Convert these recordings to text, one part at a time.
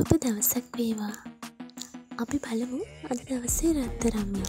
සුබ දවසක් වේවා. අපි බලමු අද දවසේ රත්තරම්මිය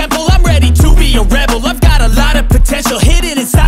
temple, I'm ready to be a rebel. I've got a lot of potential hidden inside.